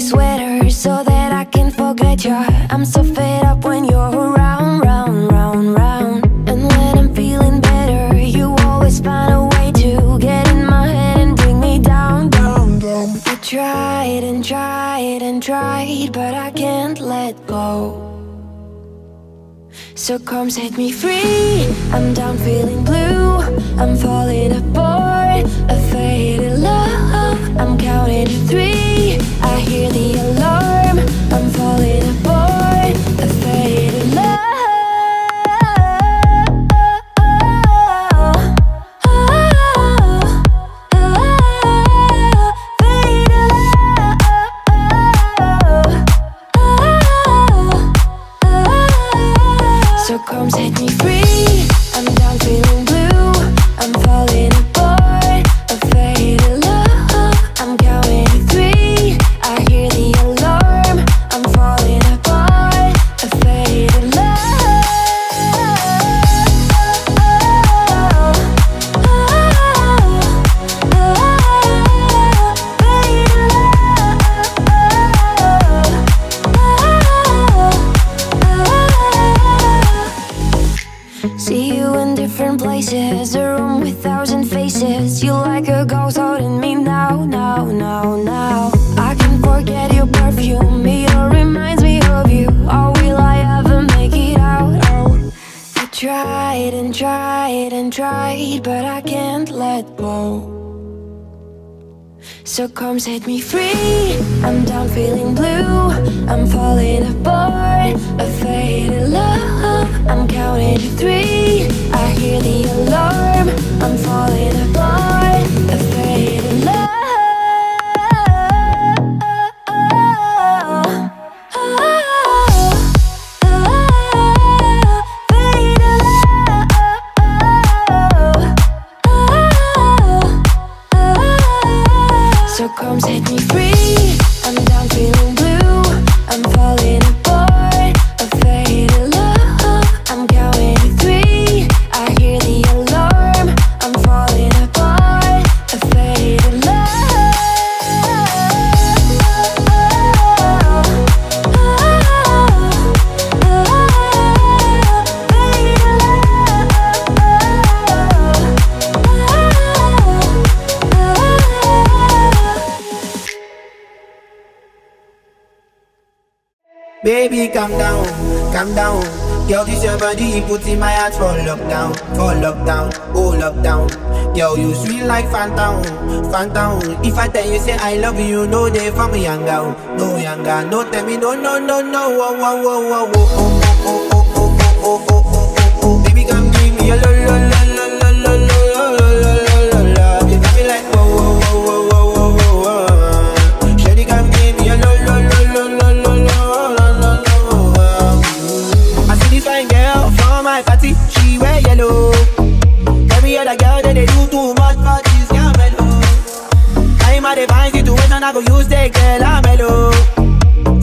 sweater so that I can forget you. I'm so fed up when you're around, round, round, round. And when I'm feeling better, you always find a way to get in my head and bring me down, down, down. I tried and tried and tried, but I can't let go. So come set me free. I'm down feeling blue. I'm falling apart. A faded love. I'm counting to three. I hear the alarm. I'm falling apart. So come set me free. I'm down feeling blue. I'm falling apart. A faded love. I'm counting to three. I hear the alarm. I'm falling apart. Your body, put in my heart for lockdown, for lockdown, oh lockdown. Yo, you sweet like phantom, phantom. If I tell you say I love you, no day for me young girl, no young girl, no tell me no, no, no, no, oh, oh, oh, oh, oh, oh, oh, oh, oh, oh, oh, oh, oh, oh. Baby, come give me a lo, Go girl, I'm mellow.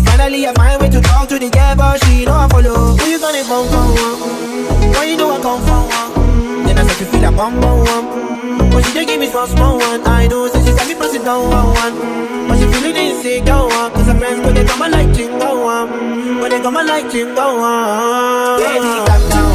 Finally, I find a way to talk to the girl, but she know I follow. Who you gonna phone for? Mm, When you know I come for one, mm, then I start to feel a bum bum one. Mm, But she just give me small small one. I know, so she got me pressing down one one. Mm, But she feeling insecure cause her friends, but they come like chingo one. But they come like chingo one. Baby, calm down,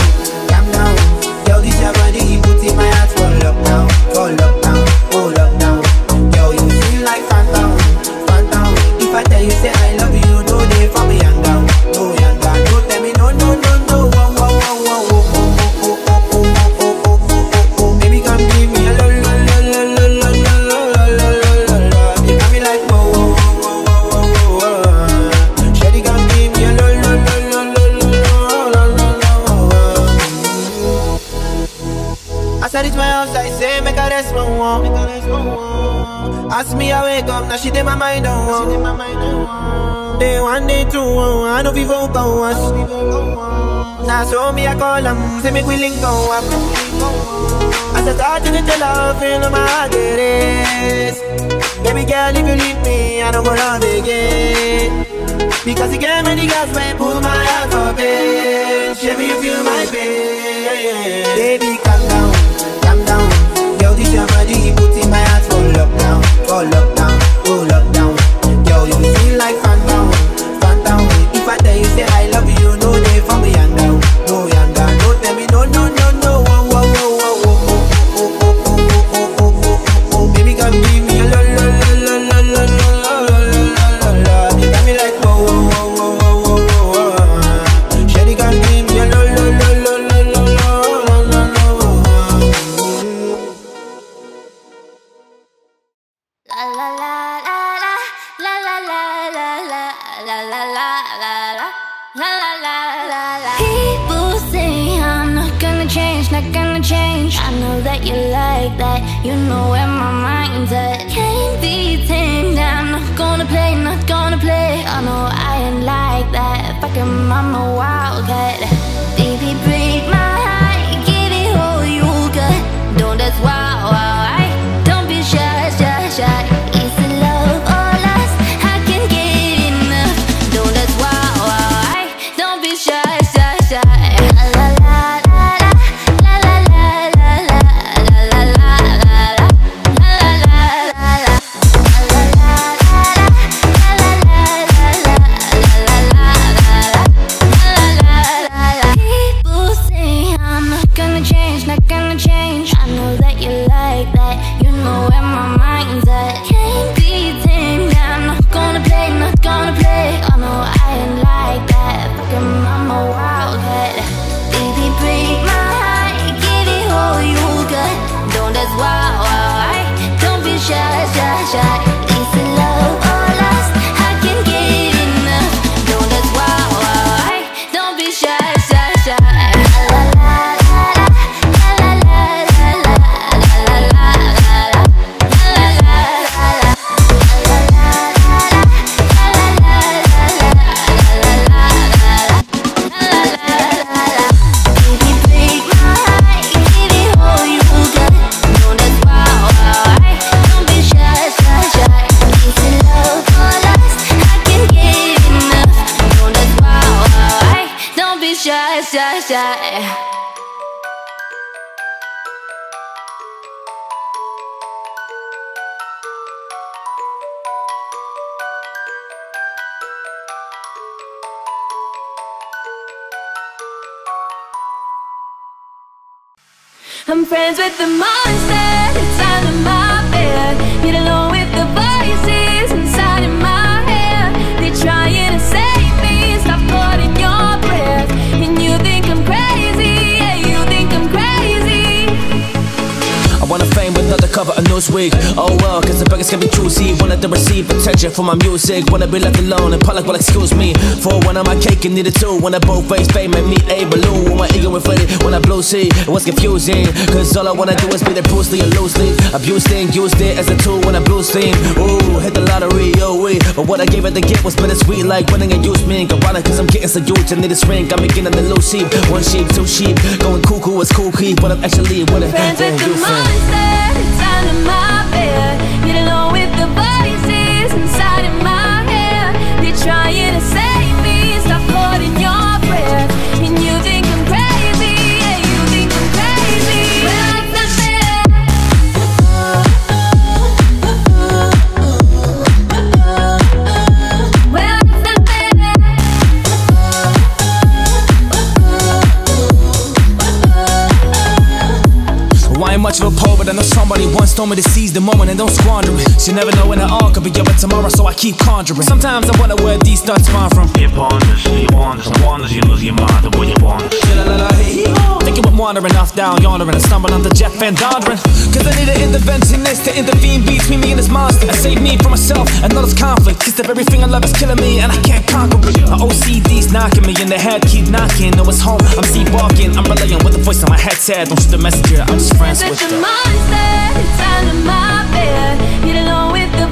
say make we link go up. As I start to tell her, feel my heart it is. Baby girl, if you leave me, I don't go love again. Because you gave me the gas, man, pull my heart for eh. pain. Me you feel my pain. Baby, calm down, calm down. Yo, this your body, put in my heart for lockdown, for lockdown, Newsweek. Oh well, cause the beggars can be choosy. Wanted to receive attention for my music. Wanna be left alone and public will excuse me. For one of my cake and needed two. When I both face fame and meet a balloon. When my ego inflated, when I blow see, it was confusing. Cause all I wanna do is be the Bruce Lee and loosely. Abused it, used it as a tool when I blew steam. Ooh, hit the lottery, oh wait. But what I gave it to get was bittersweet, like winning a used me. Ironic, cause I'm getting so huge, I need a. Got me getting the low sheep. One sheep, two sheep. Going cuckoo is cool key, but I'm actually with it. Friends with the monster trying to save ain't much of a poet, but I know somebody once told me to seize the moment and don't squander it. You never know when it all could be over tomorrow, so I keep conjuring. Sometimes I wonder where these thoughts come from. You ponders, you wonders, and wonders, you lose your mind the way you want. Thinking about wandering off down yonder and I stumble onto Jeff Van Vonderen. Cause I need an interventionist to intervene between me and this monster. And save me from myself and all this conflict. Cause if everything I love is killing me and I can't conquer it. My OCD's knocking me in the head, keep knocking. No, it's home, I'm sleepwalking. I'm relaying with the voice on my head said. Don't shoot the messenger, I'm just friends A the. monster inside of my bed. Get along with the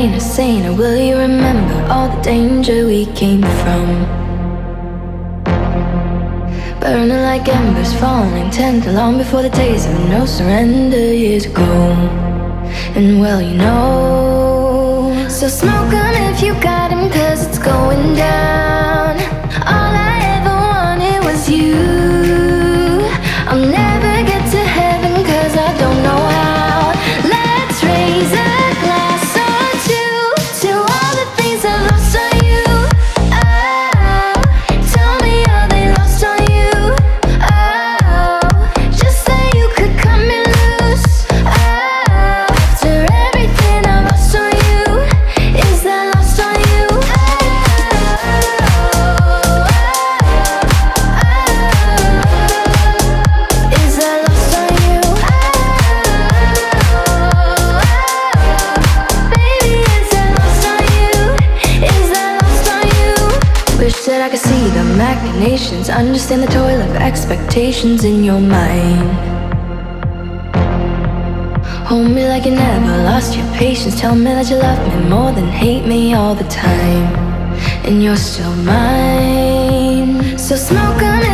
plainer, saner Will you remember all the danger we came from? Burning like embers, falling tender Long before the days of no surrender years ago And well, you know So smoke on if you got him, cause it's going down All I ever wanted was you I'm. never understand the toil of expectations in your mind. Hold me like you never lost your patience. Tell me that you love me more than hate me all the time. And you're still mine. So smoke on it.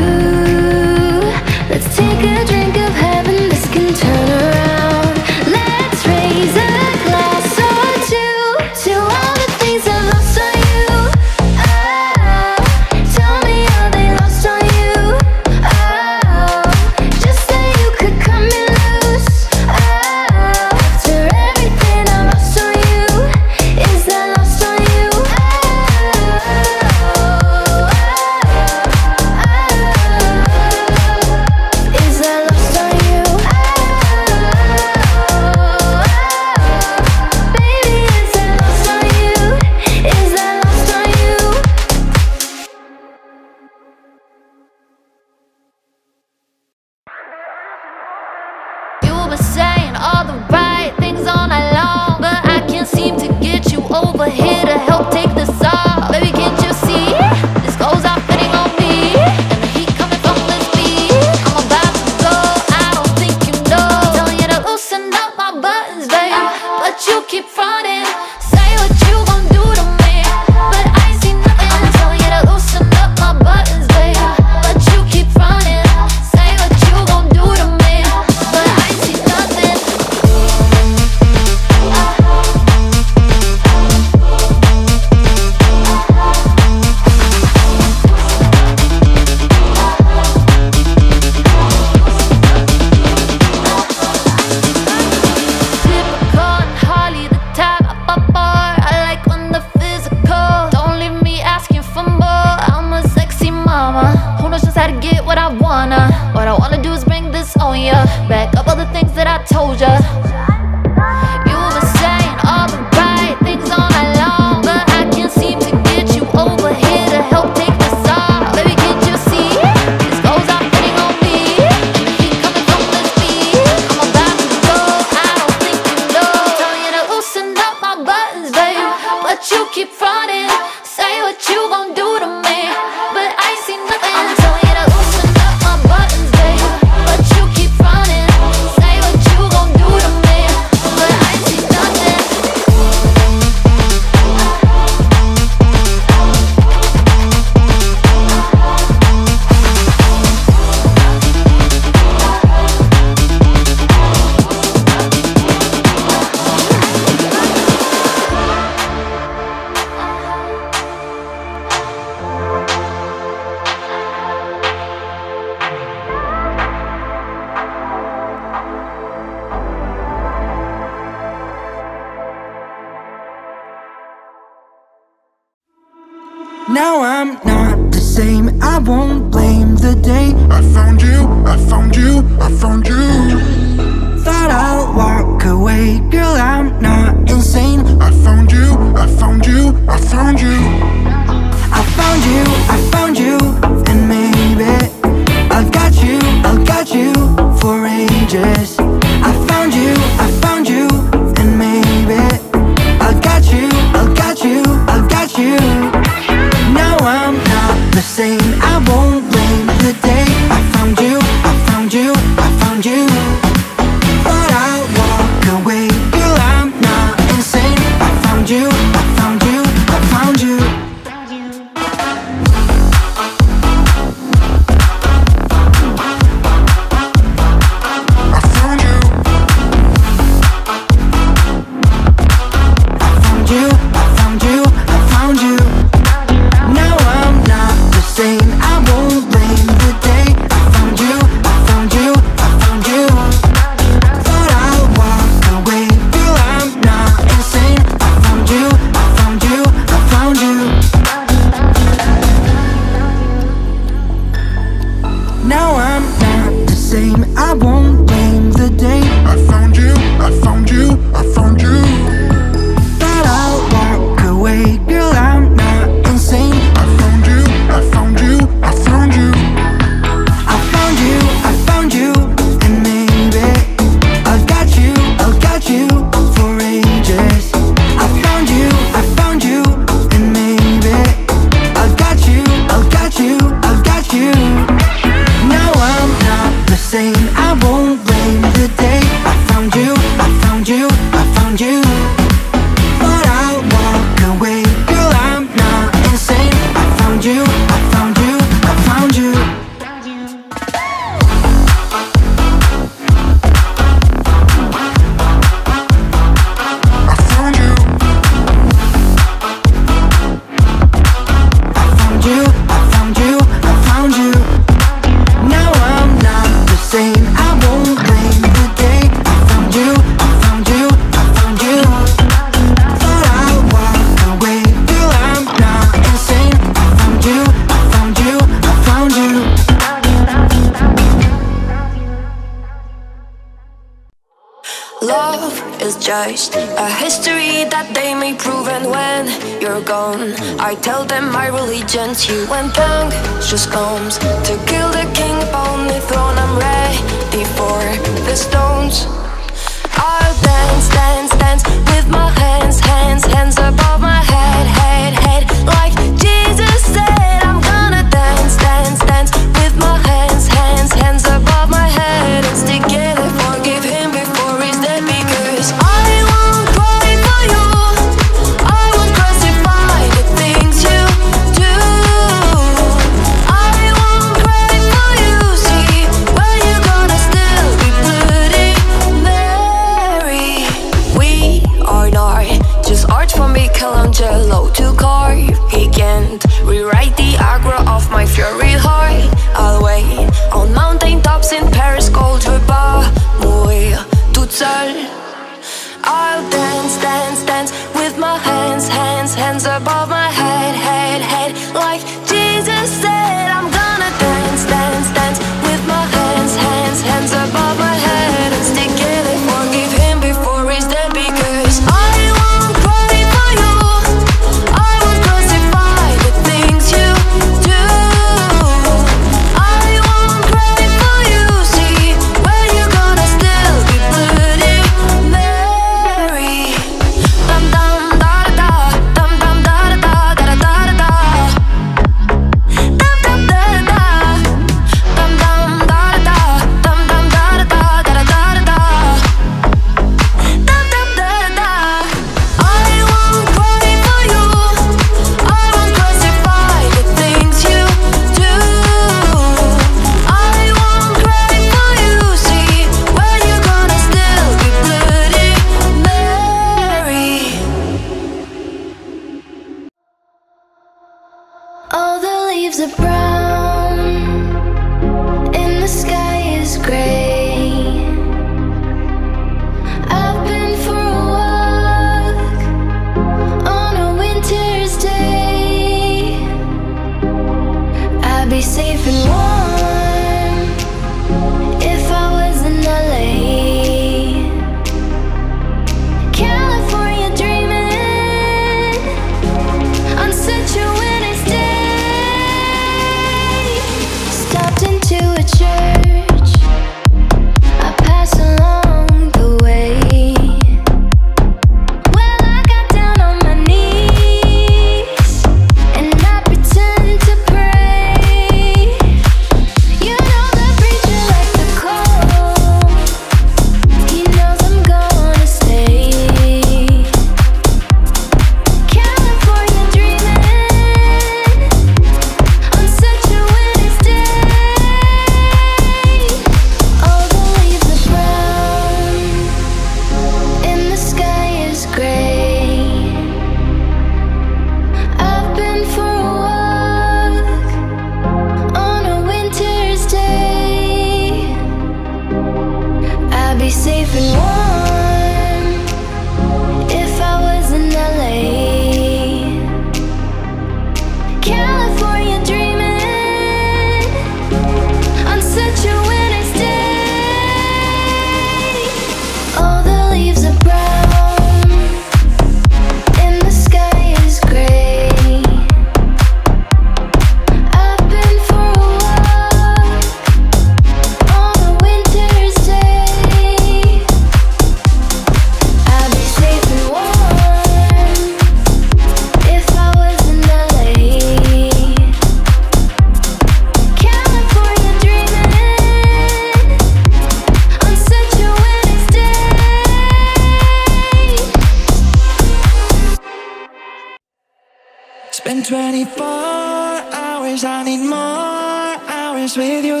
Hours with you.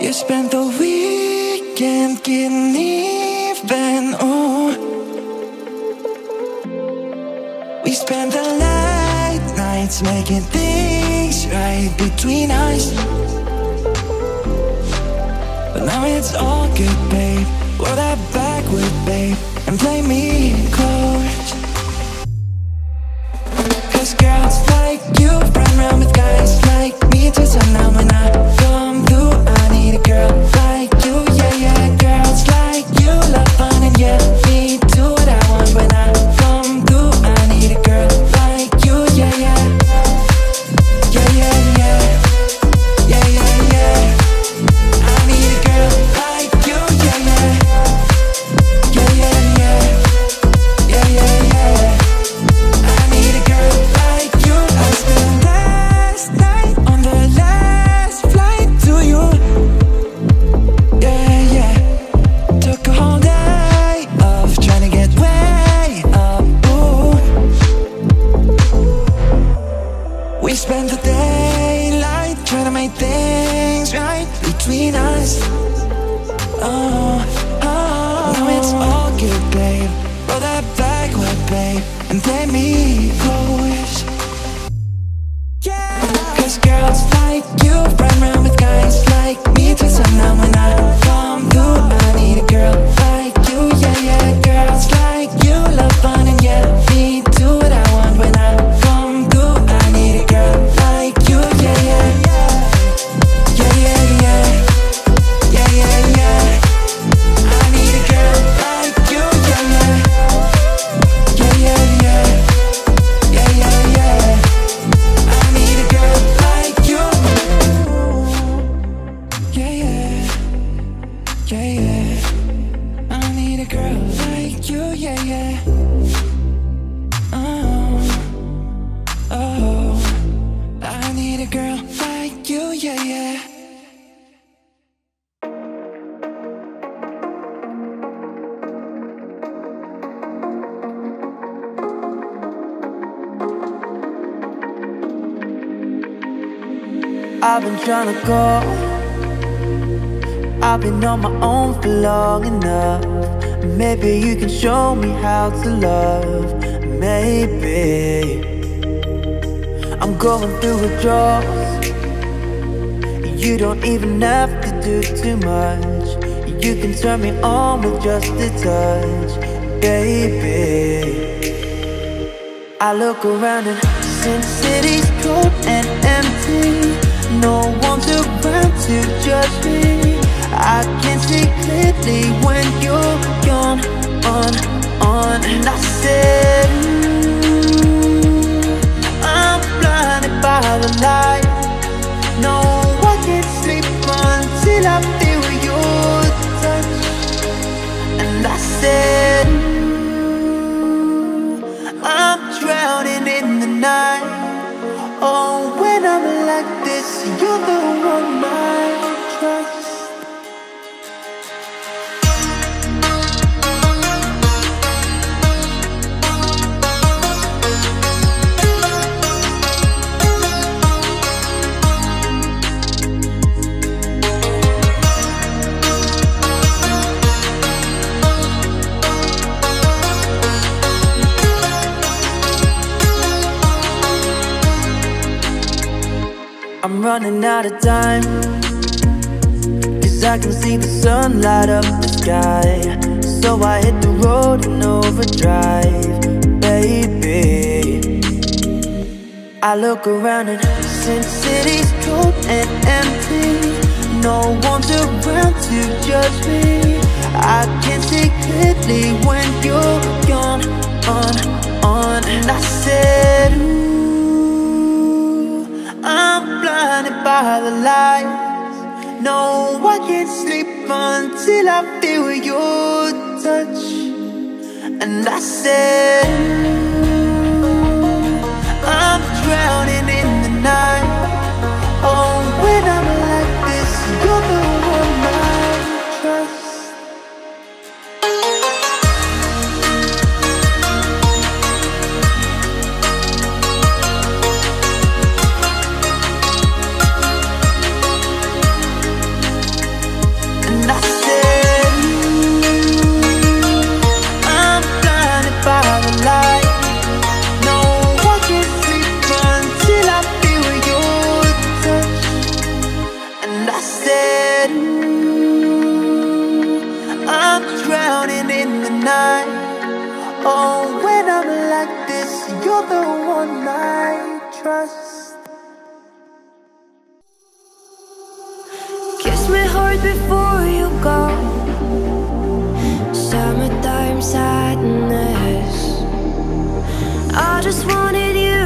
You spent the weekend getting even, oh. We spent the late nights making things right between us. But now it's all good, babe. Roll that backward, babe, and play me close. Cause girls till sundown when I come through. I need a girl trying to go. I've been on my own for long enough. Maybe you can show me how to love. Maybe I'm going through withdrawals. You don't even have to do too much. You can turn me on with just a touch, baby. I look around and since city's cold and empty, no one's around to judge me. I can see clearly when you're gone, on, on. And I said, mm, I'm blinded by the light. No, I can't sleep until I feel your touch. And I said, I'm running out of time. Cause I can see the sun light up the sky. So I hit the road in overdrive, baby. I look around and since city's cold and empty, no one's around to judge me. I can see clearly when you're gone, on, on. And I said, "Ooh, I'm blinded by the lights. No, I can't sleep until I feel your touch. And I said, I'm drowning sadness. I just wanted you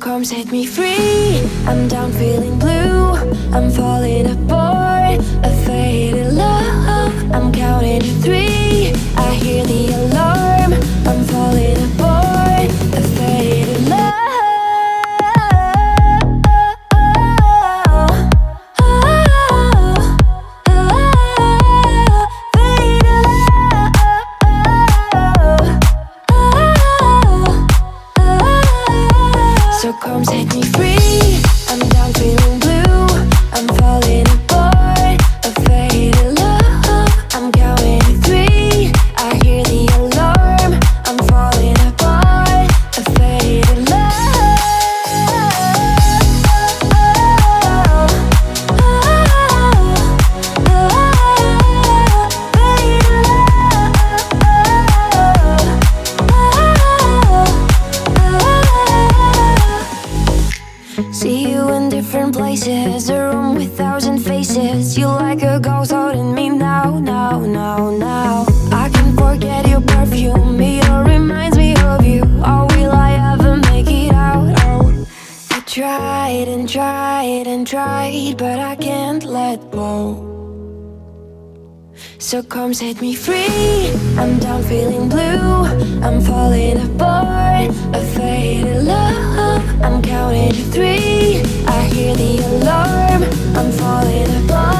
Come set me free, I'm down feeling blue, I'm falling So come set me free. I'm down feeling blue. I'm falling apart. A faded love. I'm counting to three. I hear the alarm. I'm falling apart.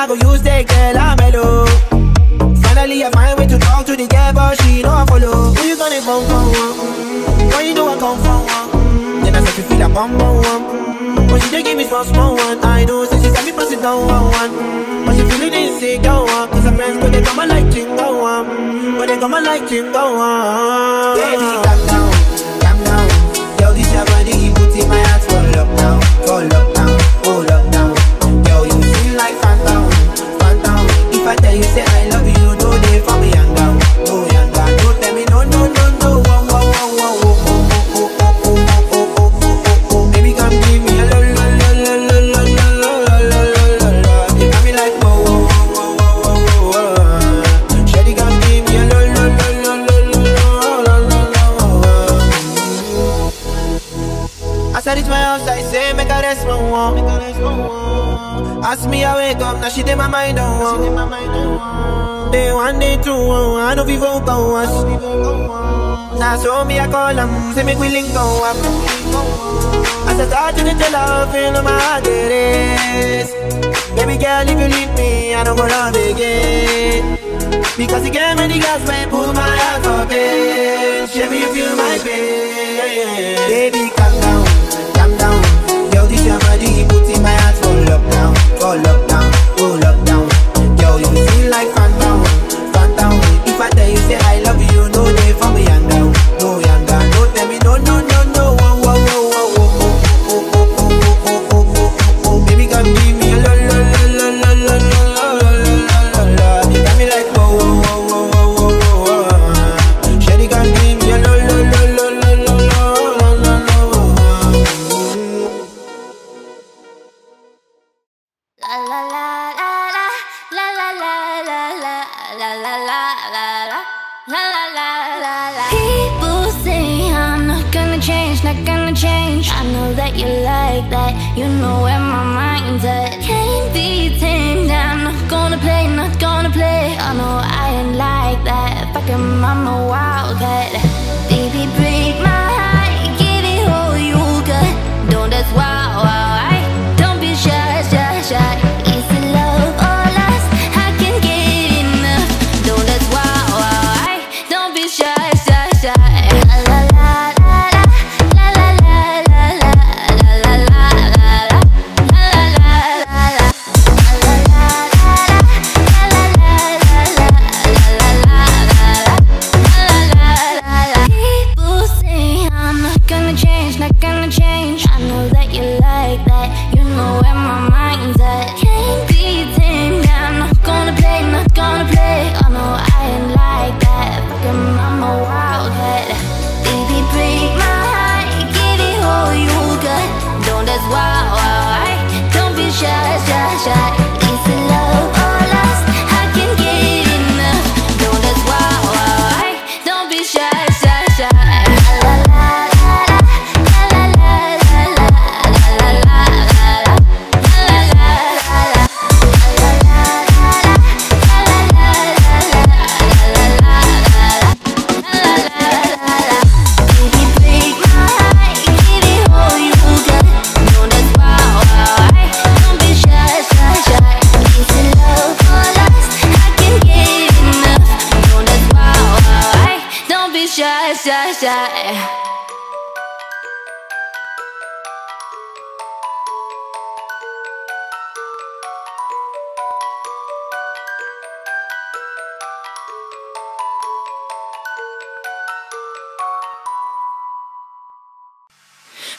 I go use the girl I'm mellow. Finally, I find way to talk to the girl, but she I follow. Who you gonna phone for? Mm, Why you know I come for? Mm, Then I start to feel a bum bum. Mm, But she dey give me small small one. I know, say she got me it down one one. But she feeling insecure. Cause her friends, but they come like chingo one. But they come like chingo one. Baby, calm down, calm down. Yo, this your body, put in my heart for lockdown, for lockdown, oh lockdown. Wake up, now she did my mind on one. Day one, day two, oh, I know people go us. Now so me, I call them, say make we go oh, oh. up. As I start to your love, feel my heart it is. Baby girl, if you leave me, I don't go love again. Because you gave me the gas, when pull my heart for pain. Share me, you feel my pain. Baby, calm down, calm down. Yo, this your body, put in my heart for lockdown, for lockdown, oh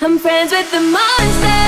I'm friends with the monster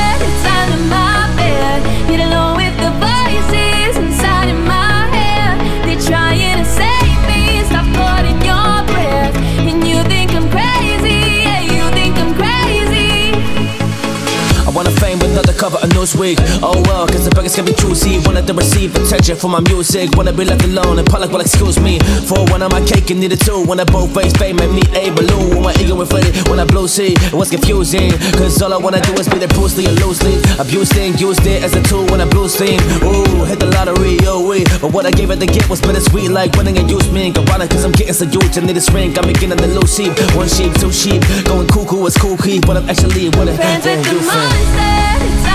cover of Newsweek. Oh well, cause the burgers can be juicy. Wanted to receive attention for my music. Wanna be left alone and public will excuse me. For one of my cake and needed two. When I both face fame and meet a balloon. When my ego inflated, when I blue see, it was confusing. Cause all I wanna do is be the Bruce Lee and loosely. Abused it used it as a tool when I blue steam. Ooh, hit the lottery, oh we. But what I gave it to get was bittersweet. Like winning and use me. Ironic cause I'm getting so huge and need this ring. Got me getting the loose sheep. One sheep, two sheep. Going cuckoo, it's cool key. But I'm actually it. Friends with the friend. monster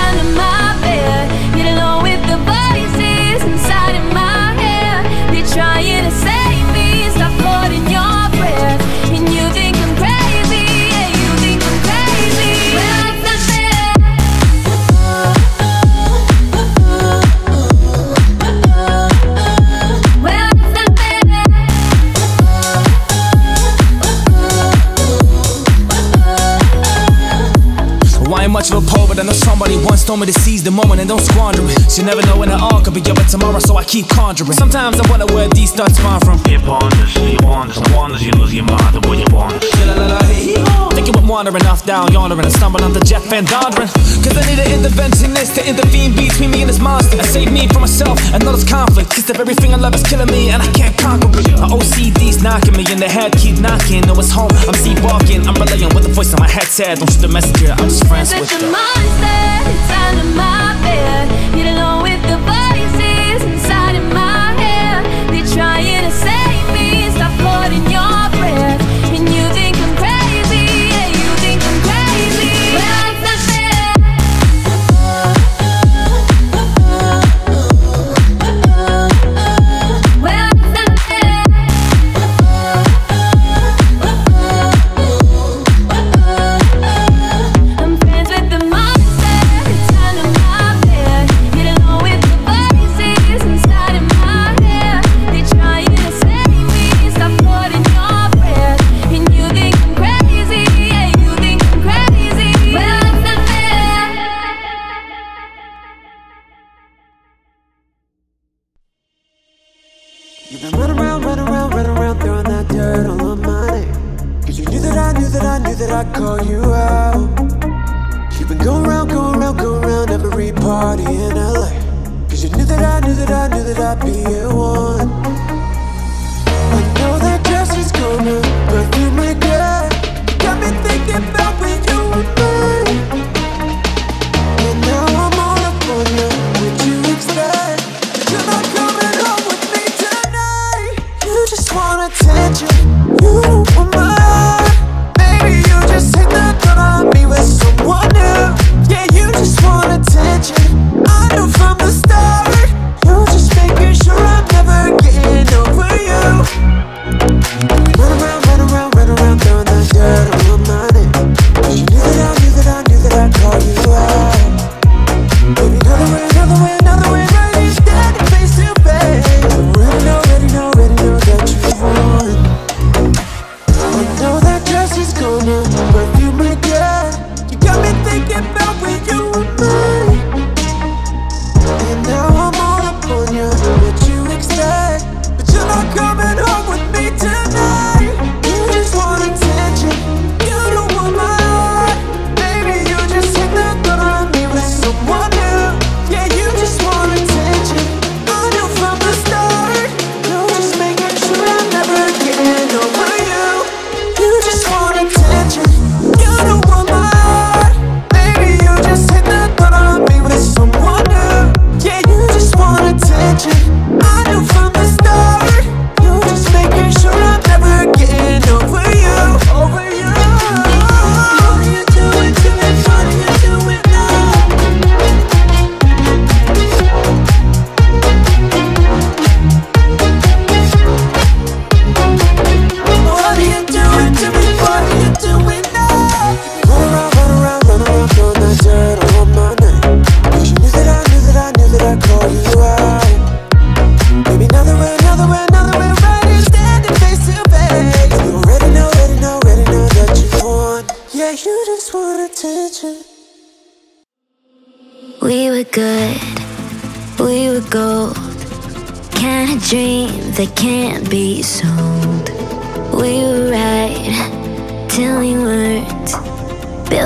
trying to save ain't much of a poet, but I know somebody once told me to seize the moment and don't squander it. So You never know when it all could be over tomorrow, so I keep conjuring. Sometimes I wonder where these thoughts come from. It ponders, you wonders, wonders, you lose your mind the way you want. Thinking with wandering off down yonder and I stumbled onto Jeff Van Vonderen. Cause I need an interventionist to intervene between me and this monster and save me from myself and all this conflict. Cause if everything I love is killing me and I can't conquer it. My OCD's knocking me in the head, keep knocking. No, it's home, I'm sleepwalking. I'm relaying what the voice in my head said. Don't shoot the messenger, I'm just friends Such with that I knew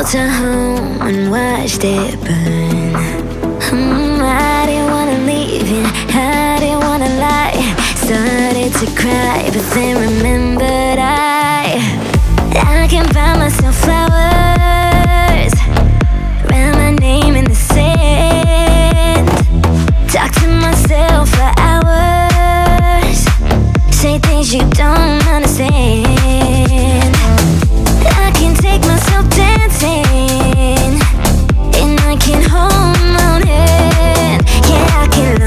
Built a home and watched it burn. Mm, I didn't wanna leave it, I didn't wanna lie. Started to cry, but then remembered I I can buy myself flowers, write my name in the sand, talk to myself for hours, say things you don't understand.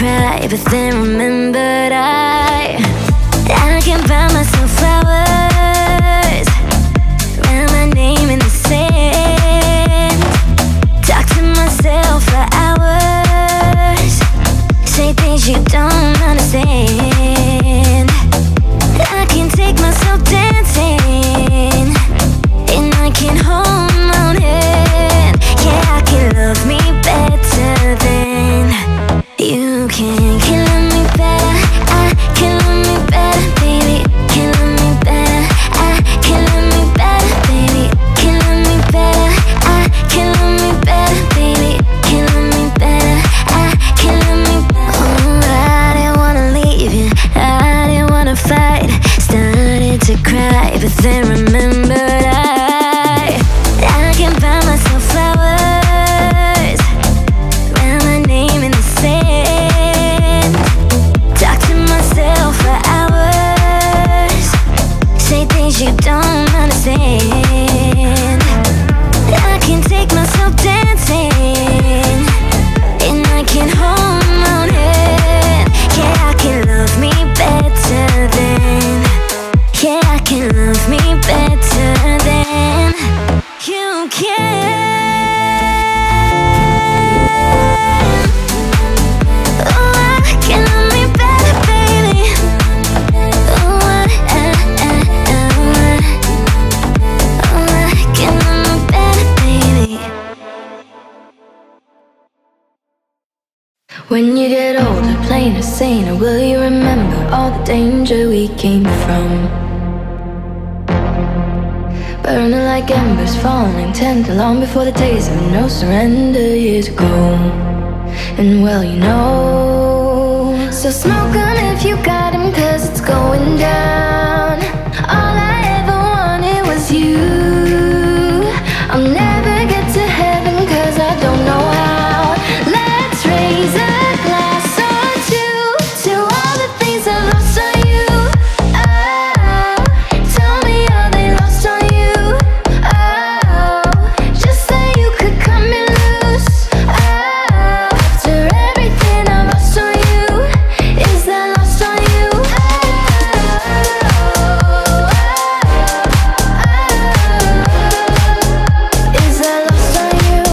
cry, but then remembered I came from. Burning like embers, falling tender long before the days of no surrender years ago. And well, you know. So smoke on if you got him, cause it's going down.